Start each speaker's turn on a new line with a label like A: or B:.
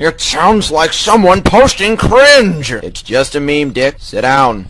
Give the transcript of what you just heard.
A: It sounds like someone posting cringe. It's just a meme, Dick. Sit down.